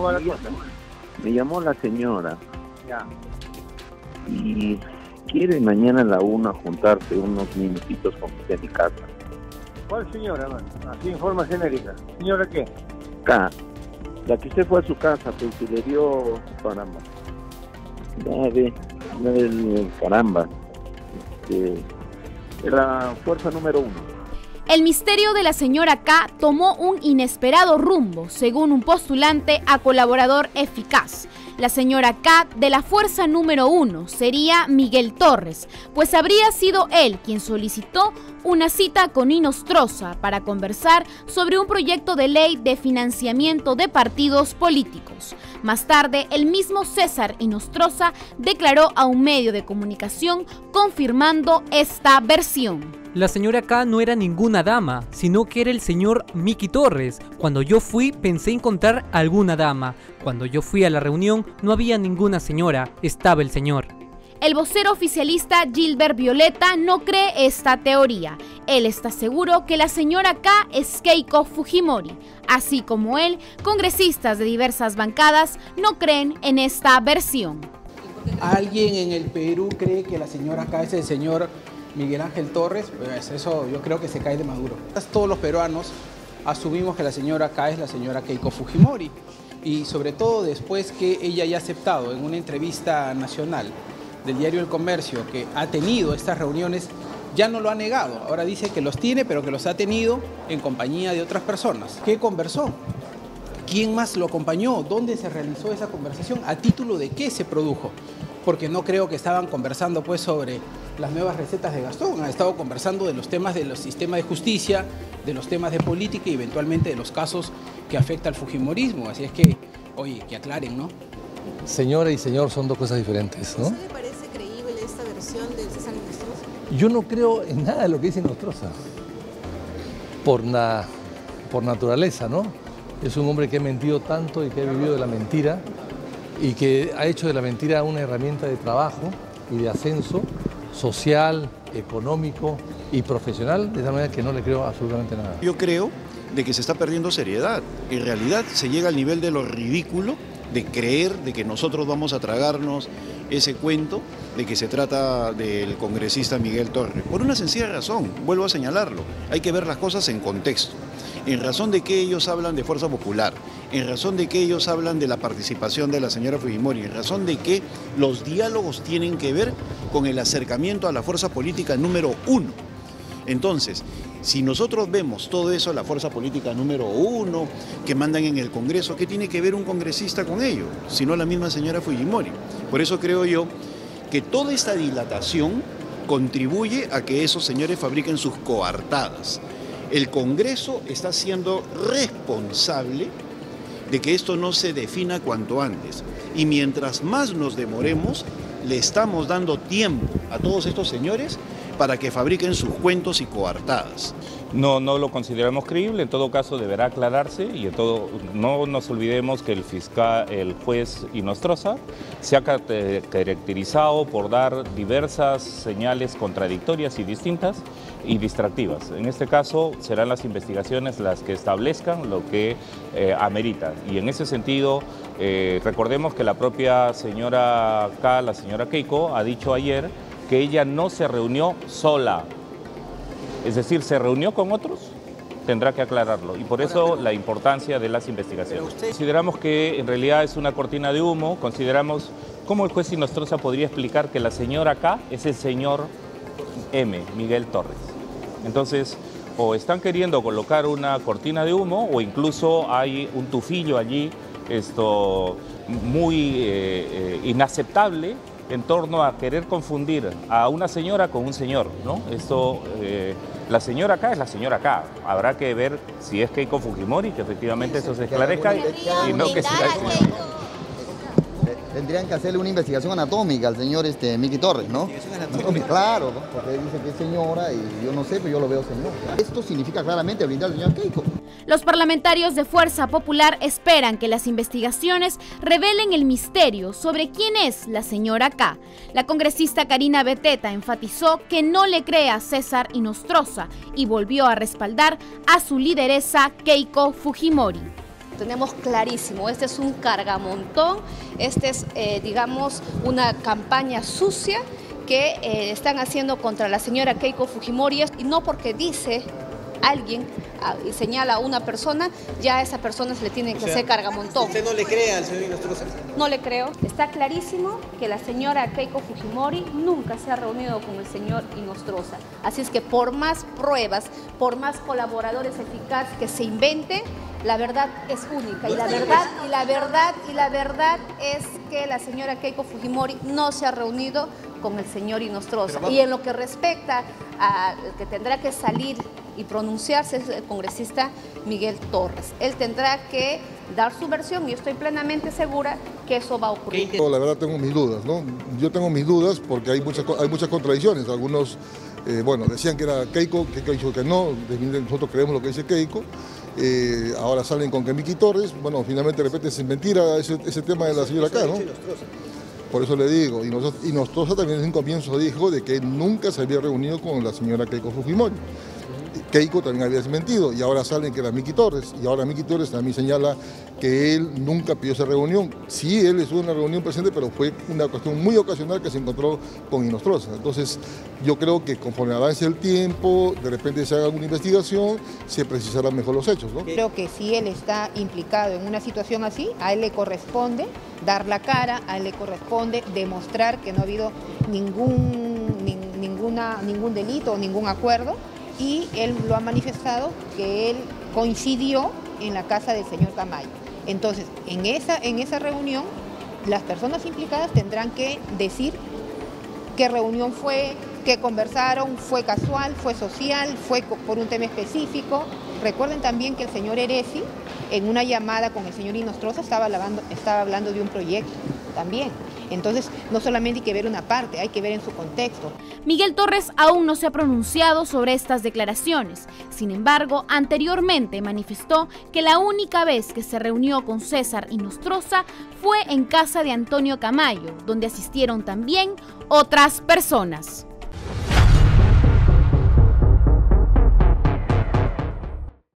¿Cómo va la cosa? Me llamó la señora Ya. y quiere mañana a la una juntarse unos minutitos en mi casa. ¿Cuál señora, man? Así en forma genérica. ¿Señora qué? Acá, la que usted fue a su casa, pues y le dio caramba. La de, la del caramba. Este, era fuerza número uno. El misterio de la señora K tomó un inesperado rumbo, según un postulante a colaborador eficaz. La señora K de la fuerza número uno sería Miguel Torres, pues habría sido él quien solicitó una cita con Inostroza para conversar sobre un proyecto de ley de financiamiento de partidos políticos. Más tarde, el mismo César Inostroza declaró a un medio de comunicación confirmando esta versión. La señora K no era ninguna dama, sino que era el señor Miki Torres. Cuando yo fui pensé encontrar alguna dama. Cuando yo fui a la reunión no había ninguna señora, estaba el señor. El vocero oficialista Gilbert Violeta no cree esta teoría. Él está seguro que la señora K es Keiko Fujimori. Así como él, congresistas de diversas bancadas no creen en esta versión. ¿Alguien en el Perú cree que la señora K es el señor Miguel Ángel Torres? Pues eso yo creo que se cae de maduro. Todos los peruanos asumimos que la señora K es la señora Keiko Fujimori. Y sobre todo después que ella haya aceptado en una entrevista nacional del diario El Comercio que ha tenido estas reuniones, ya no lo ha negado. Ahora dice que los tiene, pero que los ha tenido en compañía de otras personas. ¿Qué conversó? ¿Quién más lo acompañó? ¿Dónde se realizó esa conversación? ¿A título de qué se produjo? Porque no creo que estaban conversando pues sobre las nuevas recetas de Gastón. Han estado conversando de los temas del sistema de justicia, de los temas de política y eventualmente de los casos que afecta al Fujimorismo. Así es que, oye, que aclaren, ¿no? Señora y señor son dos cosas diferentes, ¿no? ¿Usted le parece creíble esta versión de César Nostroza? Yo no creo en nada de lo que dice Nostroza. Por, na- por naturaleza, ¿no? Es un hombre que ha mentido tanto y que ha vivido de la mentira y que ha hecho de la mentira una herramienta de trabajo y de ascenso social, económico y profesional, de tal manera que no le creo absolutamente nada. Yo creo de que se está perdiendo seriedad. En realidad se llega al nivel de lo ridículo de creer de que nosotros vamos a tragarnos ese cuento de que se trata del congresista Miguel Torres. Por una sencilla razón, vuelvo a señalarlo, hay que ver las cosas en contexto. En razón de que ellos hablan de fuerza popular, en razón de que ellos hablan de la participación de la señora Fujimori, en razón de que los diálogos tienen que ver con el acercamiento a la fuerza política número uno. Entonces, si nosotros vemos todo eso, la fuerza política número uno que mandan en el Congreso, ¿qué tiene que ver un congresista con ello? Sino la misma señora Fujimori. Por eso creo yo que toda esta dilatación contribuye a que esos señores fabriquen sus coartadas. El Congreso está siendo responsable de que esto no se defina cuanto antes. Y mientras más nos demoremos, le estamos dando tiempo a todos estos señores para que fabriquen sus cuentos y coartadas. No, no lo consideramos creíble, en todo caso deberá aclararse y en todo, no nos olvidemos que el fiscal, el juez Inostroza se ha caracterizado por dar diversas señales contradictorias y distintas y distractivas. En este caso serán las investigaciones las que establezcan lo que eh, amerita. Y en ese sentido, eh, recordemos que la propia señora K, la señora Keiko, ha dicho ayer que ella no se reunió sola, es decir, ¿se reunió con otros? Tendrá que aclararlo y por eso la importancia de las investigaciones. Consideramos que en realidad es una cortina de humo, consideramos cómo el juez Inostroza podría explicar que la señora K es el señor M, Miguel Torres. Entonces, o están queriendo colocar una cortina de humo o incluso hay un tufillo allí esto muy eh, eh, inaceptable en torno a querer confundir a una señora con un señor, ¿no? Esto, eh, la señora acá es la señora acá. Habrá que ver si es Keiko Fujimori, que efectivamente eso se esclarezca y, y no que sea. Tendrían que hacerle una investigación anatómica al señor este, Miki Torres, ¿no? Anatómica, Claro, ¿no? porque dice que es señora y yo no sé, pero yo lo veo señor. Esto significa claramente blindar al señor Keiko. Los parlamentarios de Fuerza Popular esperan que las investigaciones revelen el misterio sobre quién es la señora K. La congresista Karina Beteta enfatizó que no le cree a César Inostroza y volvió a respaldar a su lideresa Keiko Fujimori. Tenemos clarísimo. Este es un cargamontón, este es, eh, digamos, una campaña sucia que eh, están haciendo contra la señora Keiko Fujimori y no porque dice alguien y señala a una persona, ya a esa persona se le tiene que hacer cargamontón. ¿Usted no le cree al señor Inostroza? No le creo. Está clarísimo que la señora Keiko Fujimori nunca se ha reunido con el señor Inostroza. Así es que por más pruebas, por más colaboradores eficaces que se invente, la verdad es única y la verdad y la verdad y la verdad es que la señora Keiko Fujimori no se ha reunido con el señor Inostroza. Y en lo que respecta a que tendrá que salir y pronunciarse es el congresista Miguel Torres. Él tendrá que dar su versión y estoy plenamente segura que eso va a ocurrir. La verdad tengo mis dudas, ¿no? Yo tengo mis dudas porque hay muchas, hay muchas contradicciones. Algunos, eh, bueno, decían que era Keiko, que Keiko que no, nosotros creemos lo que dice Keiko. Eh, ahora salen con que Miki Torres, bueno, finalmente de repente es mentira ese, tema de la señora acá, ¿no? Por eso le digo, y nosotros también en un comienzo dijo de que nunca se había reunido con la señora Keiko Fujimori. Keiko también había desmentido y ahora salen que era Miki Torres y ahora Miki Torres también señala que él nunca pidió esa reunión. Sí, él estuvo en una reunión presente, pero fue una cuestión muy ocasional que se encontró con Inostroza. Entonces, yo creo que conforme avance el tiempo, de repente se haga alguna investigación, se precisarán mejor los hechos. ¿no? Creo que si él está implicado en una situación así, a él le corresponde dar la cara, a él le corresponde demostrar que no ha habido ningún, ninguna, ningún delito o ningún acuerdo y él lo ha manifestado que él coincidió en la casa del señor Camayo. Entonces, en esa, en esa reunión, las personas implicadas tendrán que decir qué reunión fue, qué conversaron, fue casual, fue social, fue por un tema específico. Recuerden también que el señor Eresi, en una llamada con el señor Inostroza, estaba, estaba hablando de un proyecto también. Entonces, no solamente hay que ver una parte, hay que ver en su contexto. Miguel Torres aún no se ha pronunciado sobre estas declaraciones. Sin embargo, anteriormente manifestó que la única vez que se reunió con César y Nostroza fue en casa de Antonio Camayo, donde asistieron también otras personas.